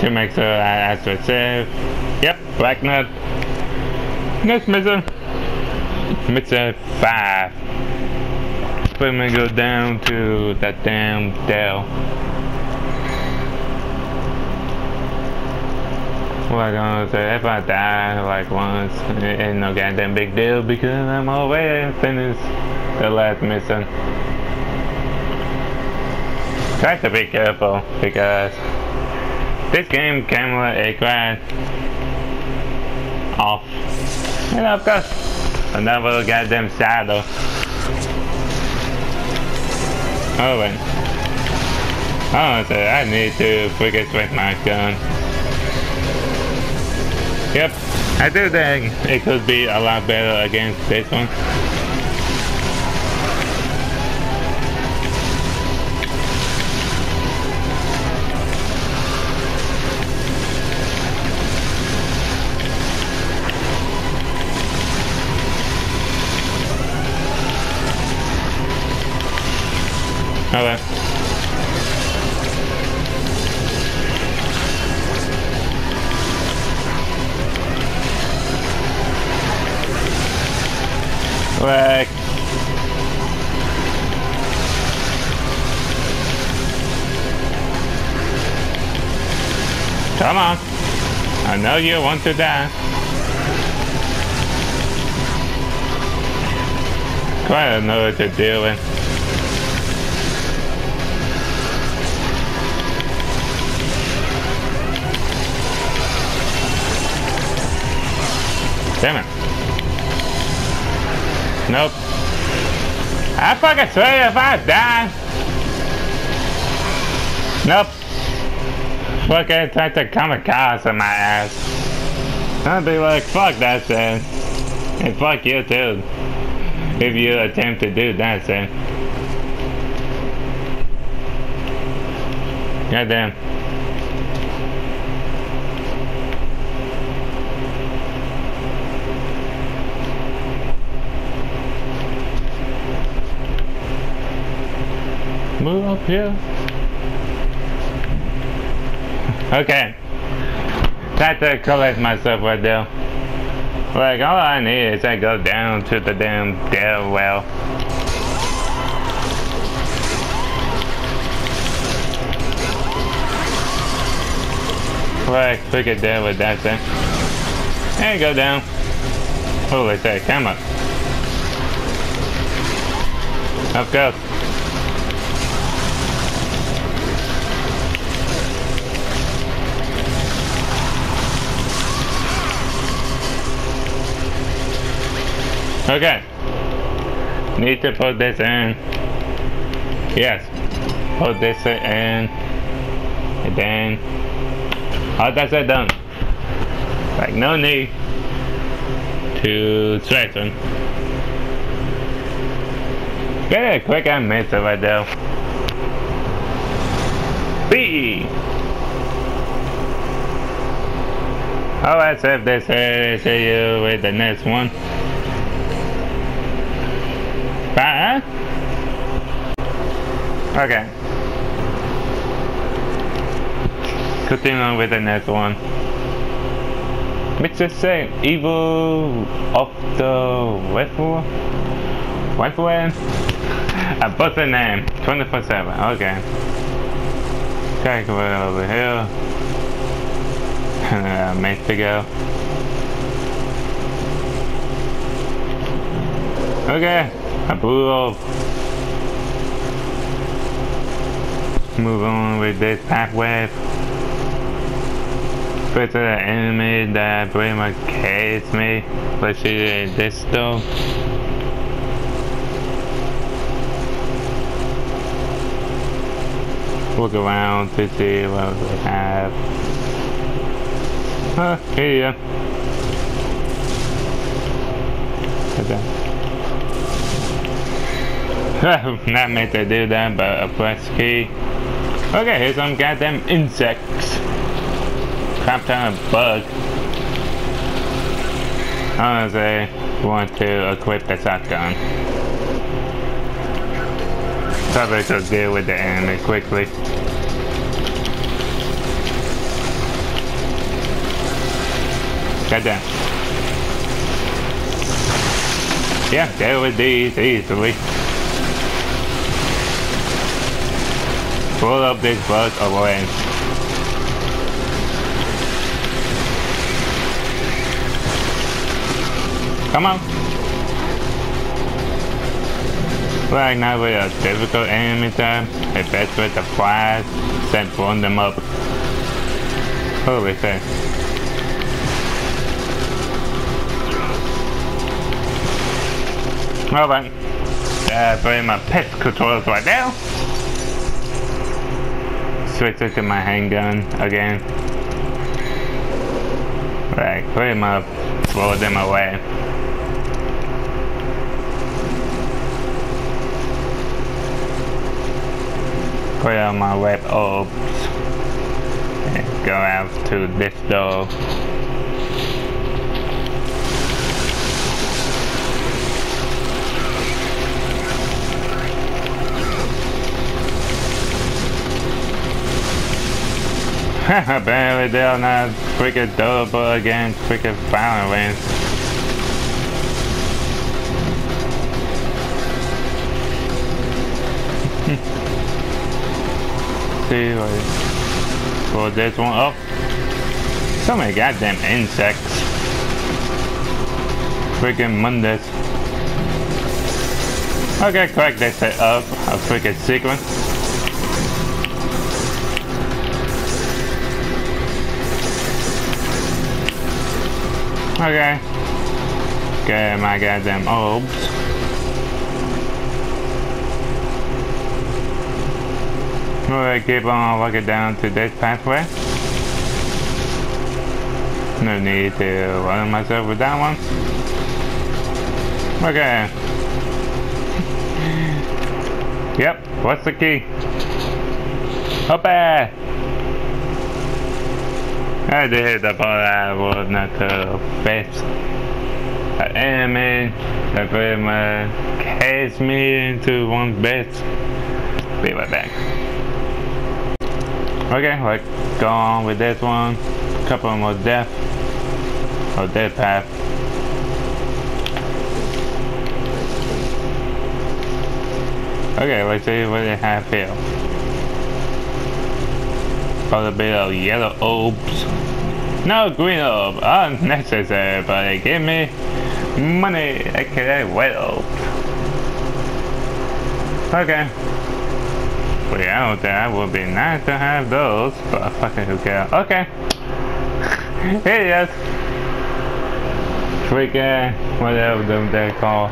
to make sure I uh, actually save. Yep, black nut. Next mission. Mission 5. Let me go down to that damn dell. Like I say, if I die like once, it ain't no goddamn big deal because I'm already finished the last mission. Try to be careful because this game camera a crash off. And of course, another goddamn shadow. Oh wait. Oh, so I need to freaking switch my gun. Yep, I do think it could be a lot better against this one. Okay. Whack. Come on. I know you want to die. Quite don't know what you're doing. Damn it. Nope. I fucking swear if I die. Nope. Fucking tried to kamikaze on my ass. I'd be like, fuck that shit. And fuck you too. If you attempt to do that shit. Goddamn. Move up here. okay. Try to collect myself right there. Like, all I need is to go down to the damn well. Like, look at that with that thing. And go down. Holy shit, come on. Of course. Okay. Need to put this in. Yes. Put this in. And then. How does it done? Like no need to threaten. Get a quick and miss right there. B. Alright, so if they say, see you with the next one. Bye. Okay. Continue with the next one. Mr. Say evil of the rifle? Rifle? I put the name 24 7. Okay. Okay, go over here. uh, meant to go. Okay. Move on with this pathway. To the enemy that pretty much hates me. But she did this though. Look around to see what we have. Huh, here you Okay. Not meant to do that, but a press key. Okay, here's some goddamn insects. Crap ton of bug. Honestly, want to equip the shotgun. Probably could deal with the enemy quickly. Goddamn. Yeah, deal with these easily. Pull up this bus away. Come on. Right now with a difficult enemy time, I bet with the flash, then blown them up. Holy shit. Alright. Uh, putting my pet controls right now. Switch it to my handgun again. Right, pretty much throw them away. Put on my web orbs. And go out to this door. Barely they're not freaking double against freaking violence. See, like, pull this one up. So many goddamn insects. Freaking Mondays. Okay, crack set up a freaking sequence. Okay. Get my goddamn orbs. Alright, keep on walking down to this pathway. No need to run myself with that one. Okay. yep, what's the key? Up there! I did the part I was not the best. The enemy that pretty much cast me into one bit. Be right back. Okay, let's go on with this one. Couple more death. Or oh, death path. Okay, let's see what they have here. Got a bit of yellow orbs. No green orb, unnecessary, but they give me money, aka wet orb. Okay. Well, I don't that would be nice to have those, but fucking who cares. Okay. Here he is. Freaking, whatever them they call.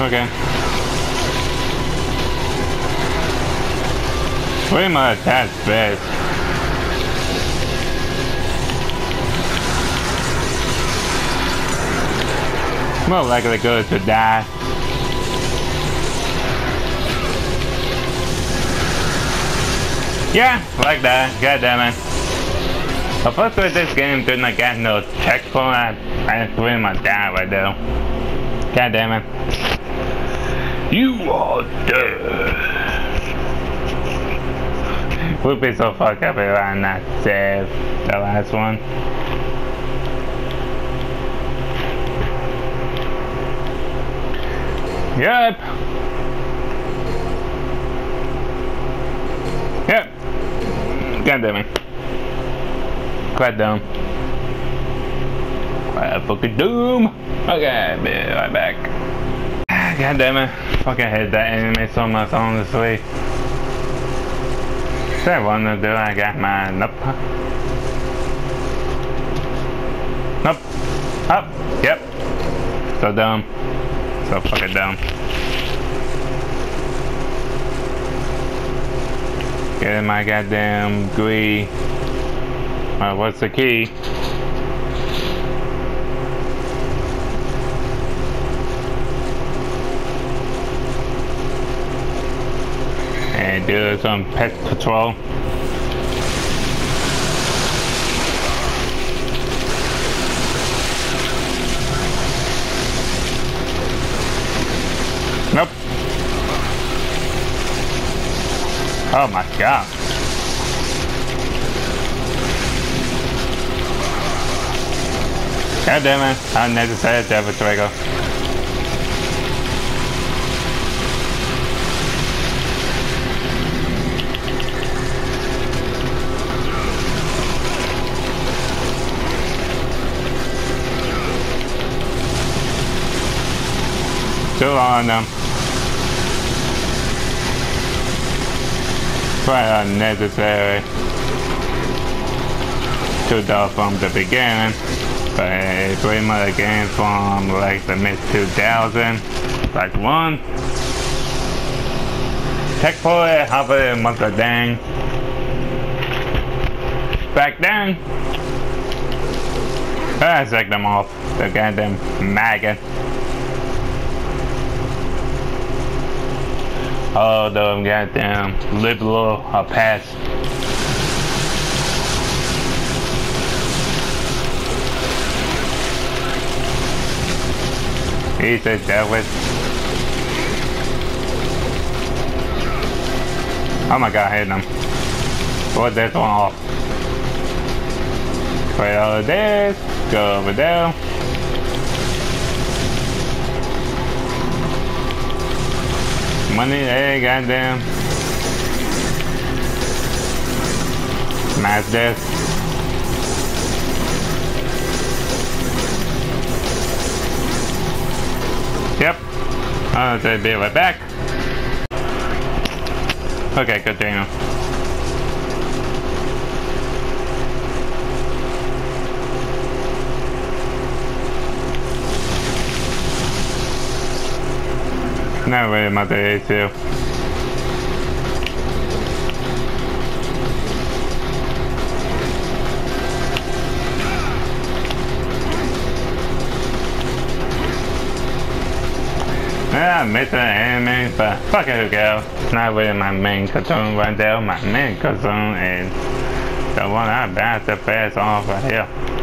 Okay. Pretty much that's best. More likely go to die. Yeah, like that. God damn it. Of course with this game did not get no checkpoint, I, I pretty much die right there. God damn it. You are dead. We'll be so fucked up if I'm not dead. The last one. Yep. Yep. God damn it. Quiet down. Fucking doom. Okay, be right back. God damn it fucking hate that anime so much, honestly. Should I want to do? I got my nope. Nope. Up. Yep. So dumb. So fucking dumb. Get in my goddamn GUI. Uh, what's the key? Do there. It's on pet patrol. Nope. Oh my god. God damn it, I never said that, go. Still on them. Quite unnecessary. To do from the beginning. But pretty much again from like the mid 2000. Like one. Tech Boy, Hover, Monster Dang. Back then. I take them off. The goddamn maggot. Oh, them goddamn liberal a pass. He's a devil. Oh my god, I hit him. What this one off? Play all of this, go over there. Money, hey, goddamn. Mass death. Yep. I'll be right back. Okay, Not really my day too. Yeah, an anime, but fuck it, who cares? Not really my main cartoon right there. My main cartoon is the one I bounce the fast off right here.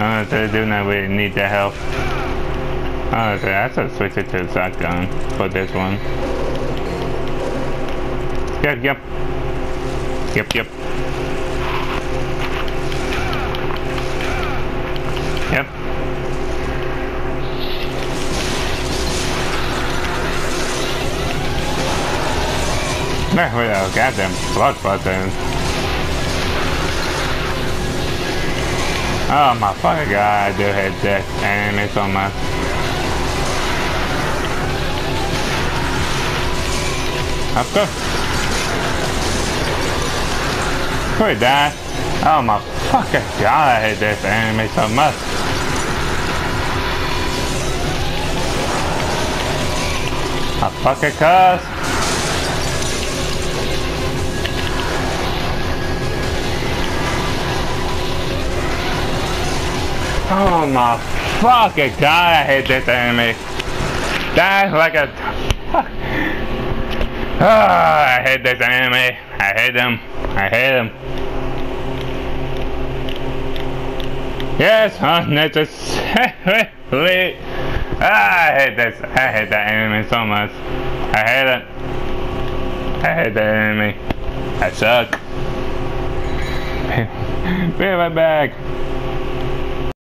Honestly, I do not really need the help. Oh, Honestly, I should switch it to shotgun for this one. Yep, yep. Yep, yep. Yep. Nah, well, goddamn blood button. Oh my fucking god, I do hate this anime so much. Of course. Wait, that? Oh my fucking god, I hate this anime so much. I fucking cuss. Oh my fucking god, I hate this enemy. That's like a... Oh, I hate this enemy. I hate him. I hate him. Yes, unnecessarily. Ah, I hate this. I hate that enemy so much. I hate it. I hate that enemy. I suck. Be right back.